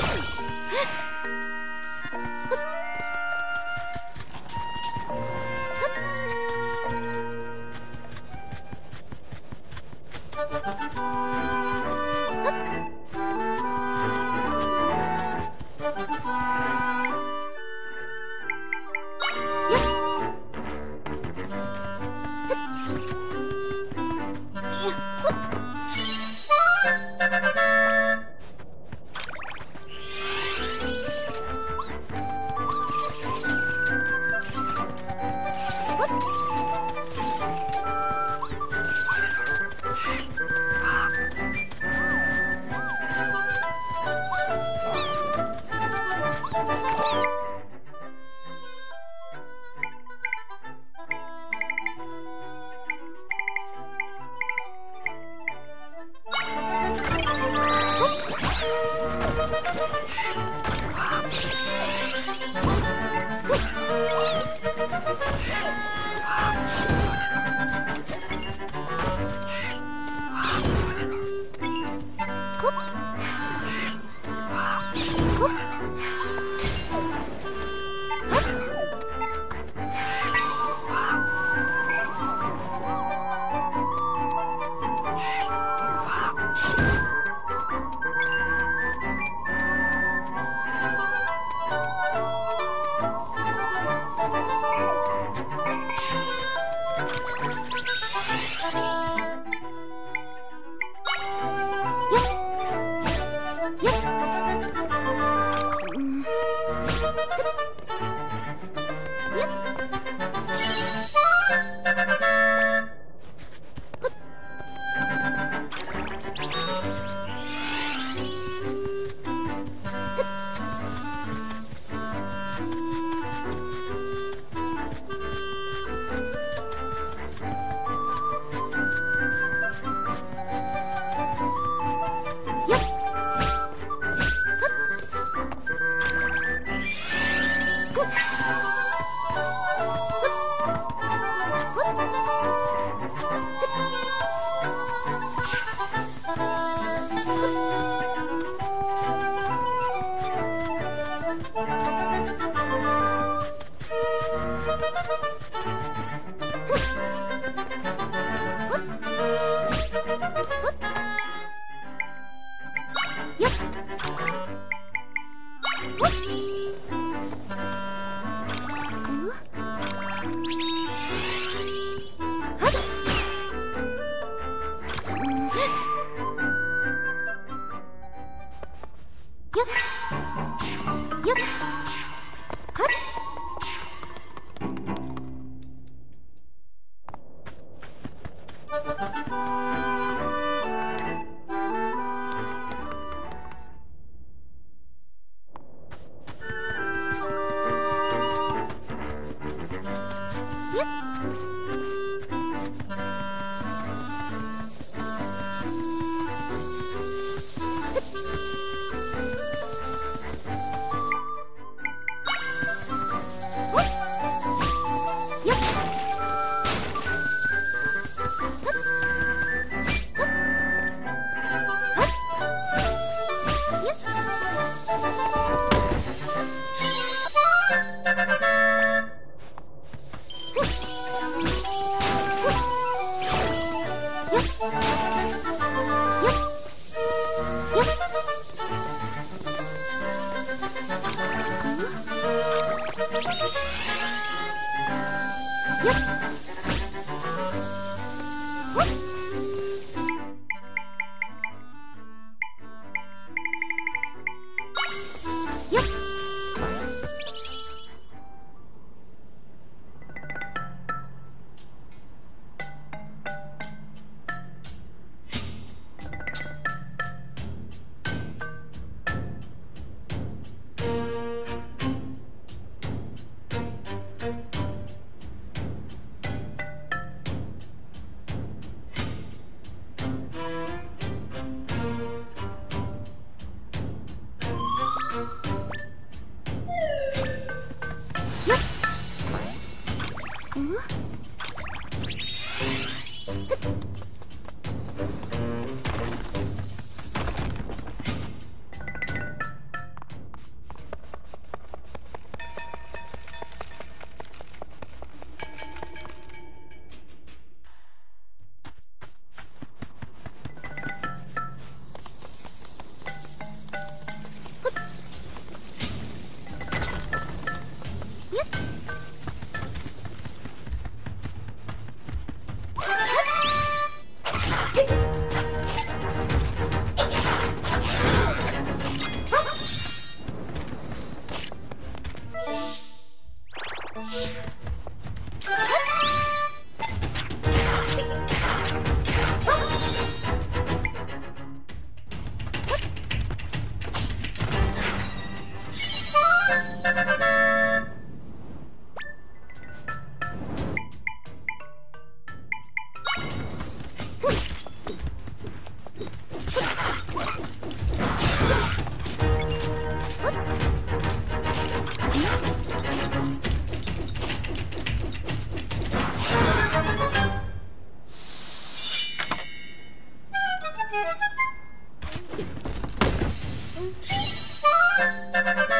えっ?よっ。よっ Thank you.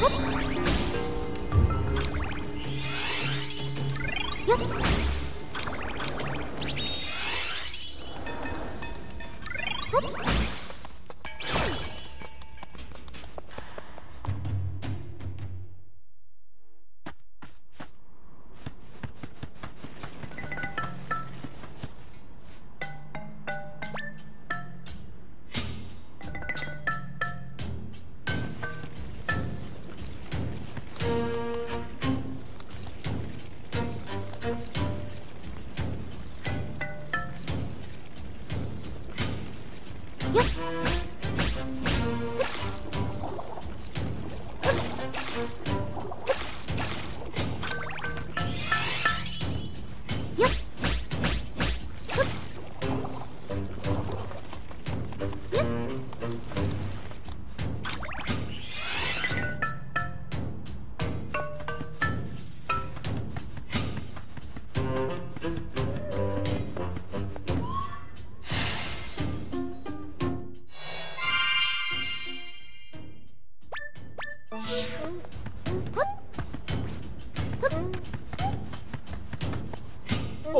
What?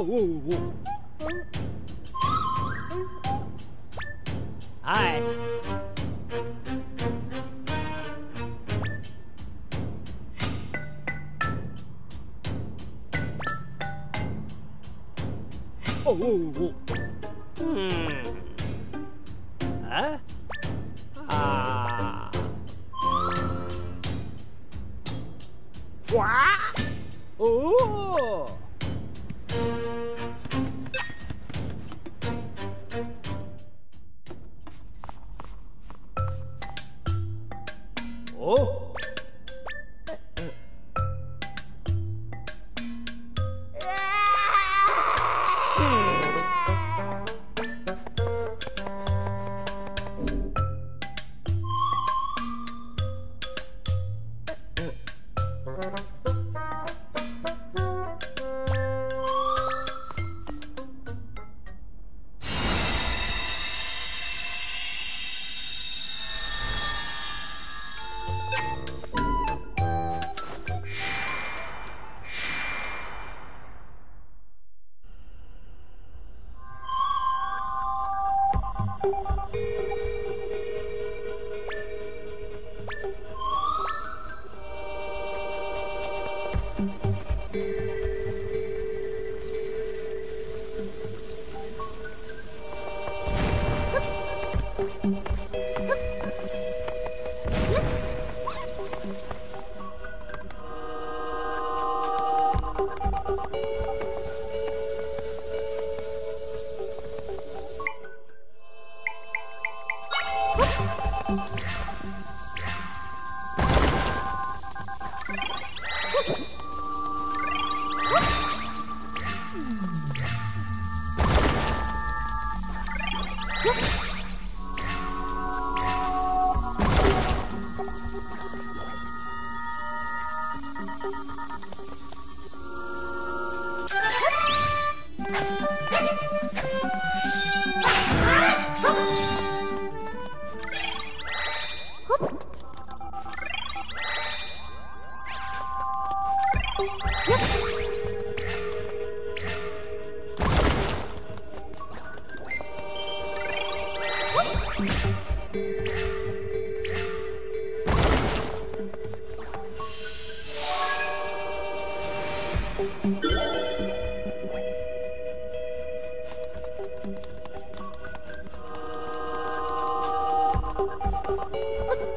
whoa, whoa, whoa. Hi. Oh, whoa, whoa. Oh!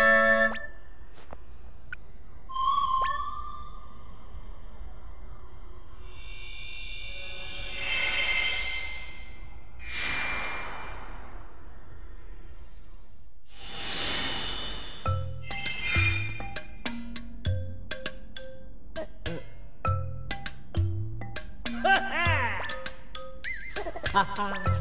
うわ